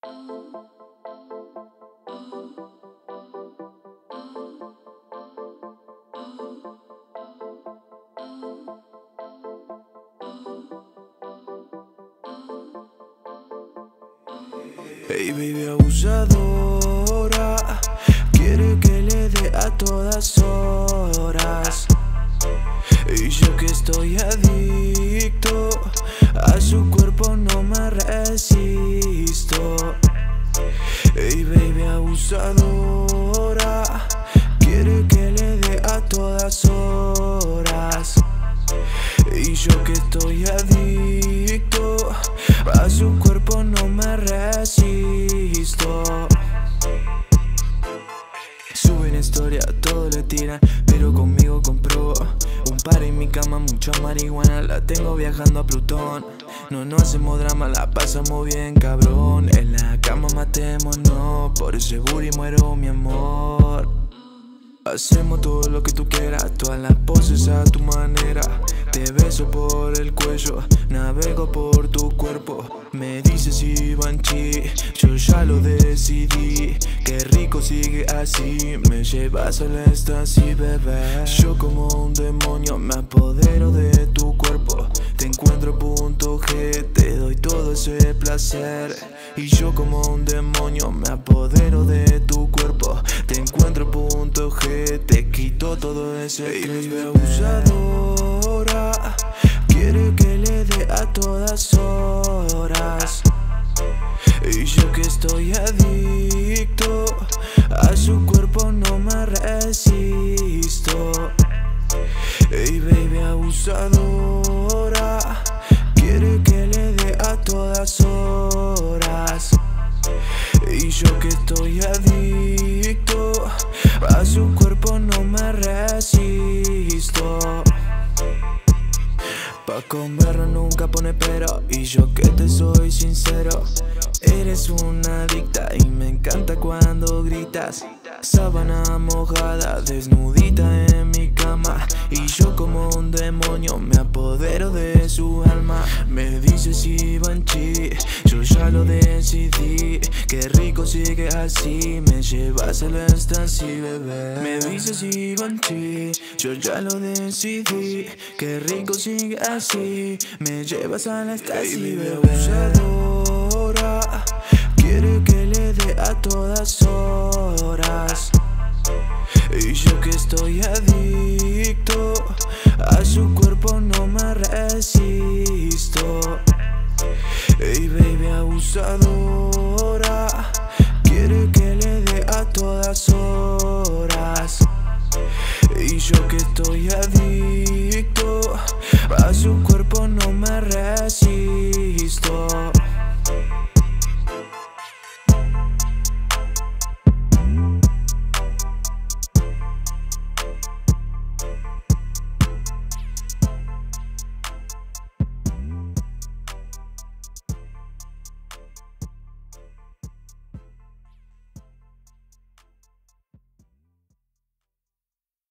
Hey baby abusadora, quiere que le dé a todas horas. Y yo que estoy adicto a su cuerpo no me resisto. Abusadora, quiere que le dé a todas horas. Y yo que estoy adicto a su cuerpo no me resisto. Suben historia, todo le tiran, mi cama, mucha marihuana, la tengo viajando a Plutón. No, no hacemos drama, la pasamos bien, cabrón. En la cama matémonos, por ese booty muero, mi amor. Hacemos todo lo que tú quieras, todas las poses a tu manera. Te beso por el cuello, navego por tu cuerpo. Me dices Ivanchi, yo ya lo decidí. Qué rico sigue así, me llevas al éxtasis, bebé. Yo como un demonio me apodero de tu cuerpo. Te encuentro punto G, te doy todo ese placer. Y yo como un demonio me apodero de tu cuerpo. Te encuentro punto G, te quito todo ese abusadora, a todas horas. Y yo que estoy adicto a su cuerpo no me resisto. Hey baby abusadora, quiere que le dé a todas horas. Y yo que estoy adicto a su cuerpo no me resisto. Pa' comerlo pone pero Y yo que te soy sincero Eres una adicta y me encanta cuando gritas Sábana mojada, desnudita en mi cama Y yo como un demonio me apodero de su alma. Me dices Ivanchi, yo ya lo decidí Qué rico sigue así, me llevas al éxtasis, bebé. Me dices Ivanchi, yo ya lo decidí. Qué rico sigue así, me llevas al éxtasis, bebé. abusadora, quiere que le dé a todas horas. Y yo que estoy adicto a su cuerpo no me resisto. Hey baby abusadora, Y yo